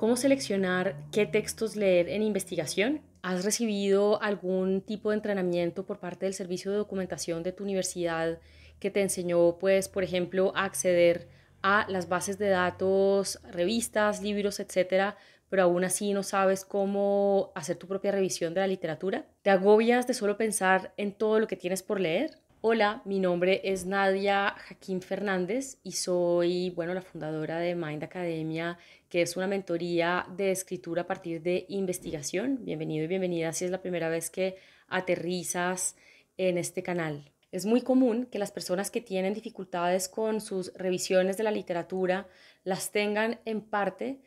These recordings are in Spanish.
¿Cómo seleccionar qué textos leer en investigación? ¿Has recibido algún tipo de entrenamiento por parte del servicio de documentación de tu universidad que te enseñó, pues, por ejemplo, a acceder a las bases de datos, revistas, libros, etcétera, pero aún así no sabes cómo hacer tu propia revisión de la literatura? ¿Te agobias de solo pensar en todo lo que tienes por leer? Hola, mi nombre es Nadia Jaquín Fernández y soy, bueno, la fundadora de Mind Academia, que es una mentoría de escritura a partir de investigación. Bienvenido y bienvenida si es la primera vez que aterrizas en este canal. Es muy común que las personas que tienen dificultades con sus revisiones de la literatura las tengan en parte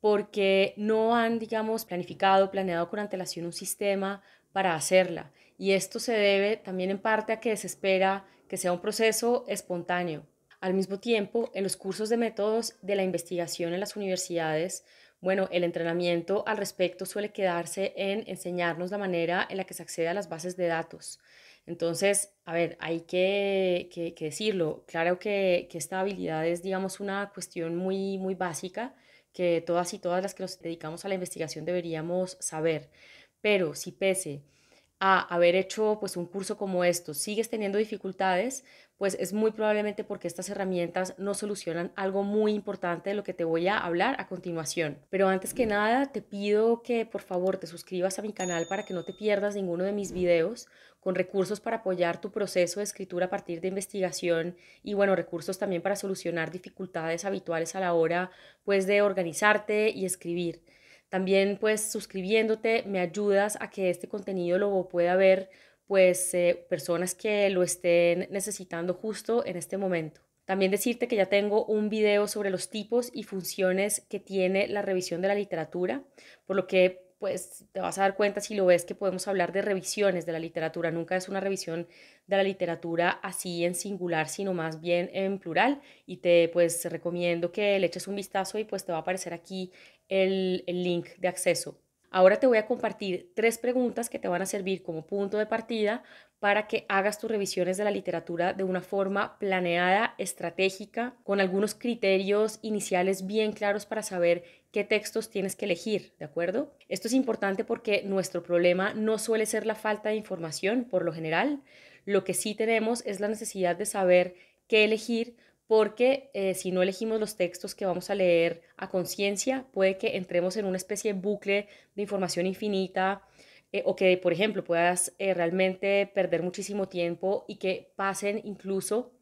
porque no han, digamos, planificado, planeado con antelación un sistema para hacerla. Y esto se debe también en parte a que se espera que sea un proceso espontáneo. Al mismo tiempo, en los cursos de métodos de la investigación en las universidades, bueno, el entrenamiento al respecto suele quedarse en enseñarnos la manera en la que se accede a las bases de datos. Entonces, a ver, hay que, que, decirlo. Claro que, que, esta habilidad es, digamos, una cuestión muy, muy básica que todas y todas las que nos dedicamos a la investigación deberíamos saber. Pero si pese a haber hecho pues un curso como esto, sigues teniendo dificultades, pues es muy probablemente porque estas herramientas no solucionan algo muy importante de lo que te voy a hablar a continuación. Pero antes que nada, te pido que por favor te suscribas a mi canal para que no te pierdas ninguno de mis videos con recursos para apoyar tu proceso de escritura a partir de investigación y bueno, recursos también para solucionar dificultades habituales a la hora pues de organizarte y escribir. También pues suscribiéndote me ayudas a que este contenido lo pueda ver pues eh, personas que lo estén necesitando justo en este momento. También decirte que ya tengo un video sobre los tipos y funciones que tiene la revisión de la literatura, por lo que pues te vas a dar cuenta si lo ves que podemos hablar de revisiones de la literatura. Nunca es una revisión de la literatura así en singular, sino más bien en plural. Y te pues recomiendo que le eches un vistazo y pues te va a aparecer aquí el, el link de acceso. Ahora te voy a compartir tres preguntas que te van a servir como punto de partida para que hagas tus revisiones de la literatura de una forma planeada, estratégica, con algunos criterios iniciales bien claros para saber qué textos tienes que elegir, ¿de acuerdo? Esto es importante porque nuestro problema no suele ser la falta de información por lo general. Lo que sí tenemos es la necesidad de saber qué elegir porque eh, si no elegimos los textos que vamos a leer a conciencia, puede que entremos en una especie de bucle de información infinita eh, o que, por ejemplo, puedas eh, realmente perder muchísimo tiempo y que pasen incluso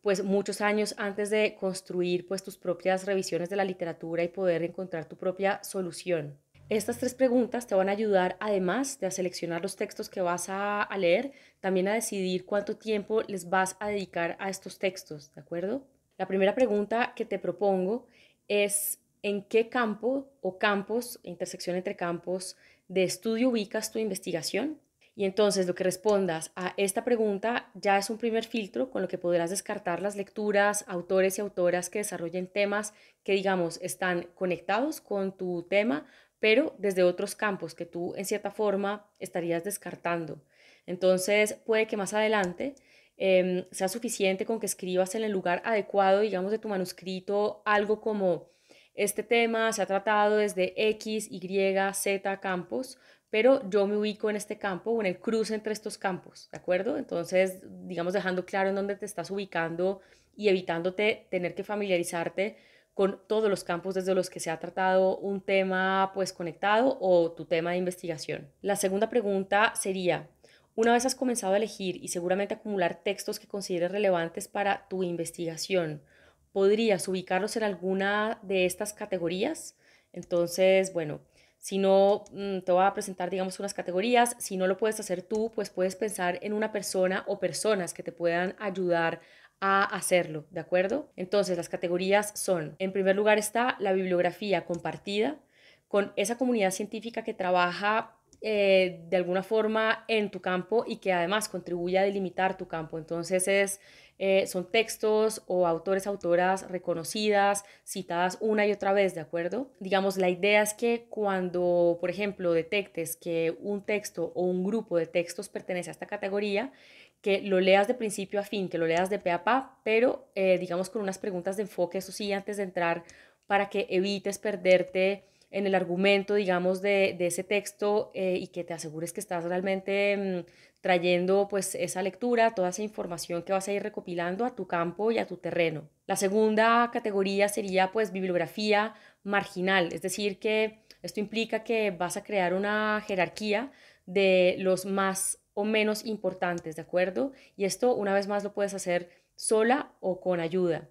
pues muchos años antes de construir pues tus propias revisiones de la literatura y poder encontrar tu propia solución. Estas tres preguntas te van a ayudar, además de a seleccionar los textos que vas a, a, leer, también a decidir cuánto tiempo les vas a dedicar a estos textos, ¿de acuerdo? La primera pregunta que te propongo es en qué campo o campos, intersección entre campos de estudio ubicas tu investigación. Y entonces lo que respondas a esta pregunta ya es un primer filtro con lo que podrás descartar las lecturas, autores y autoras que desarrollen temas que digamos están conectados con tu tema, pero desde otros campos que tú en cierta forma estarías descartando. Entonces puede que más adelante Em, sea suficiente con que escribas en el lugar adecuado, digamos, de tu manuscrito algo como este tema se ha tratado desde X, Y, Z campos, pero yo me ubico en este campo o en el cruce entre estos campos, ¿de acuerdo? Entonces, digamos, dejando claro en dónde te estás ubicando y evitándote tener que familiarizarte con todos los campos desde los que se ha tratado un tema pues conectado o tu tema de investigación. La segunda pregunta sería, una vez has comenzado a elegir y seguramente acumular textos que consideres relevantes para tu investigación, ¿podrías ubicarlos en alguna de estas categorías? Entonces, bueno, si no, mm, te voy a presentar, digamos, unas categorías. Si no lo puedes hacer tú, pues puedes pensar en una persona o personas que te puedan ayudar a hacerlo, ¿de acuerdo? Entonces, las categorías son, en primer lugar está la bibliografía compartida con esa comunidad científica que trabaja eh, de alguna forma en tu campo y que además contribuye a delimitar tu campo. Entonces es, eh, son textos o autores, autoras reconocidas, citadas una y otra vez, ¿de acuerdo? Digamos, la idea es que cuando, por ejemplo, detectes que un texto o un grupo de textos pertenece a esta categoría, que lo leas de principio a fin, que lo leas de pe a pa, pero eh, digamos con unas preguntas de enfoque, eso sí, antes de entrar, para que evites perderte en el argumento, digamos, de, ese texto eh, y que te asegures que estás realmente mm, trayendo pues esa lectura, toda esa información que vas a ir recopilando a tu campo y a tu terreno. La segunda categoría sería pues bibliografía marginal, es decir, que esto implica que vas a crear una jerarquía de los más o menos importantes, ¿de acuerdo? Y esto una vez más lo puedes hacer sola o con ayuda.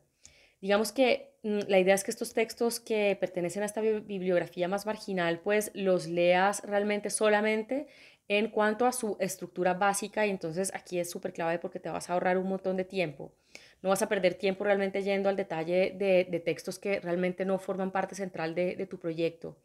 Digamos que la idea es que estos textos que pertenecen a esta bibliografía más marginal, pues los leas realmente solamente en cuanto a su estructura básica y entonces aquí es súper clave porque te vas a ahorrar un montón de tiempo. No vas a perder tiempo realmente yendo al detalle de, textos que realmente no forman parte central de, de tu proyecto.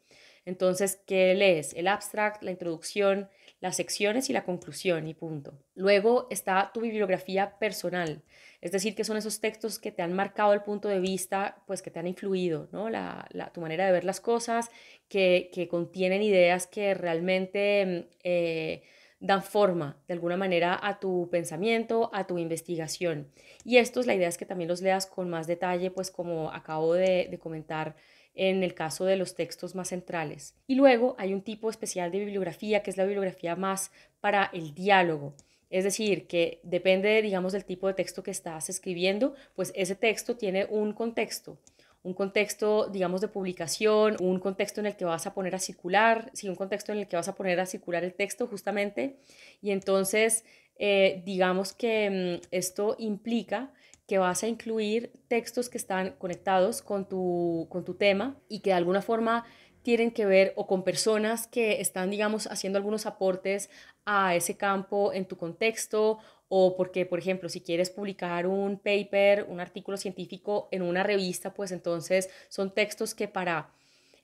Entonces, ¿qué lees? El abstract, la introducción, las secciones y la conclusión y punto. Luego está tu bibliografía personal, es decir, que son esos textos que te han marcado el punto de vista, pues que te han influido, ¿no? La, tu manera de ver las cosas, que, contienen ideas que realmente eh, dan forma de alguna manera a tu pensamiento, a tu investigación. Y estos, la idea es que también los leas con más detalle, pues como acabo de comentar en el caso de los textos más centrales. Y luego hay un tipo especial de bibliografía, que es la bibliografía más para el diálogo. Es decir, que depende, digamos, del tipo de texto que estás escribiendo, pues ese texto tiene un contexto, un contexto, digamos, de publicación, un contexto en el que vas a poner a circular, sí, un contexto en el que vas a poner a circular el texto justamente. Y entonces, eh, digamos que mm, esto implica que vas a incluir textos que están conectados con tu, con tu tema y que de alguna forma tienen que ver o con personas que están, digamos, haciendo algunos aportes a ese campo en tu contexto o porque, por ejemplo, si quieres publicar un paper, un artículo científico en una revista, pues entonces son textos que para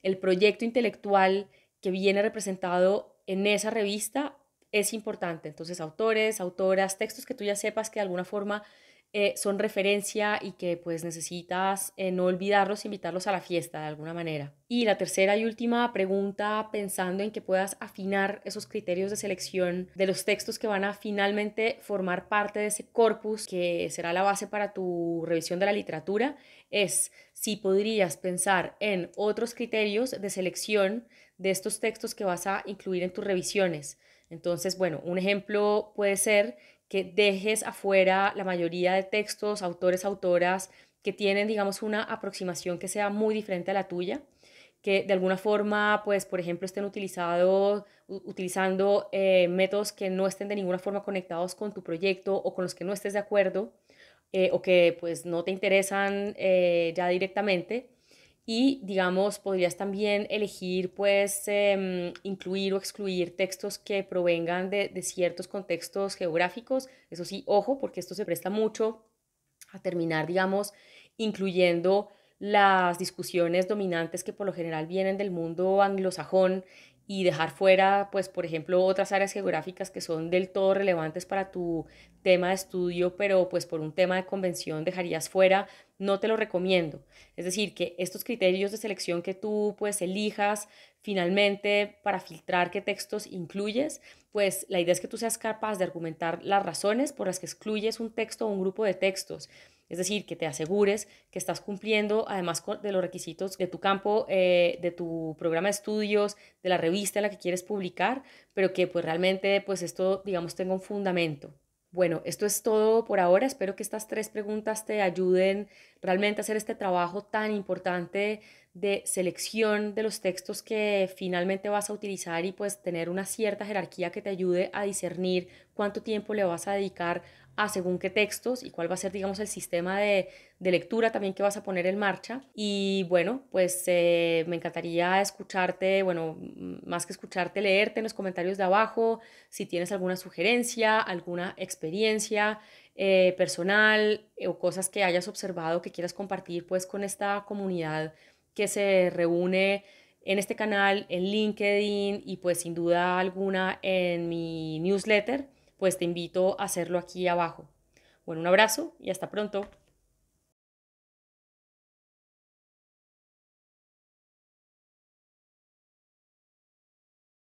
el proyecto intelectual que viene representado en esa revista es importante. Entonces, autores, autoras, textos que tú ya sepas que de alguna forma eh, son referencia y que pues necesitas eh, no olvidarlos, invitarlos a la fiesta de alguna manera. Y la tercera y última pregunta, pensando en que puedas afinar esos criterios de selección de los textos que van a finalmente formar parte de ese corpus que será la base para tu revisión de la literatura, es si podrías pensar en otros criterios de selección de estos textos que vas a incluir en tus revisiones. Entonces, bueno, un ejemplo puede ser que dejes afuera la mayoría de textos, autores, autoras que tienen, digamos, una aproximación que sea muy diferente a la tuya, que de alguna forma, pues, por ejemplo, estén utilizado, utilizando eh, métodos que no estén de ninguna forma conectados con tu proyecto o con los que no estés de acuerdo eh, o que, pues, no te interesan eh, ya directamente y digamos podrías también elegir pues em, incluir o excluir textos que provengan de, de, ciertos contextos geográficos. Eso sí ojo porque esto se presta mucho a terminar digamos incluyendo las discusiones dominantes que por lo general vienen del mundo anglosajón y dejar fuera, pues, por ejemplo, otras áreas geográficas que son del todo relevantes para tu tema de estudio, pero pues por un tema de convención dejarías fuera, no te lo recomiendo. Es decir, que estos criterios de selección que tú pues elijas finalmente para filtrar qué textos incluyes, pues la idea es que tú seas capaz de argumentar las razones por las que excluyes un texto o un grupo de textos es decir, que te asegures que estás cumpliendo además de los requisitos de tu campo, eh, de tu programa de estudios, de la revista en la que quieres publicar, pero que pues realmente pues esto digamos tenga un fundamento. Bueno, esto es todo por ahora. Espero que estas tres preguntas te ayuden realmente a hacer este trabajo tan importante de selección de los textos que finalmente vas a utilizar y pues tener una cierta jerarquía que te ayude a discernir cuánto tiempo le vas a dedicar a según qué textos y cuál va a ser, digamos, el sistema de, lectura también que vas a poner en marcha. Y bueno, pues eh, me encantaría escucharte, bueno, más que escucharte, leerte en los comentarios de abajo, si tienes alguna sugerencia, alguna experiencia eh, personal eh, o cosas que hayas observado que quieras compartir pues con esta comunidad que se reúne en este canal, en LinkedIn y pues sin duda alguna en mi newsletter pues te invito a hacerlo aquí abajo. Bueno, un abrazo y hasta pronto.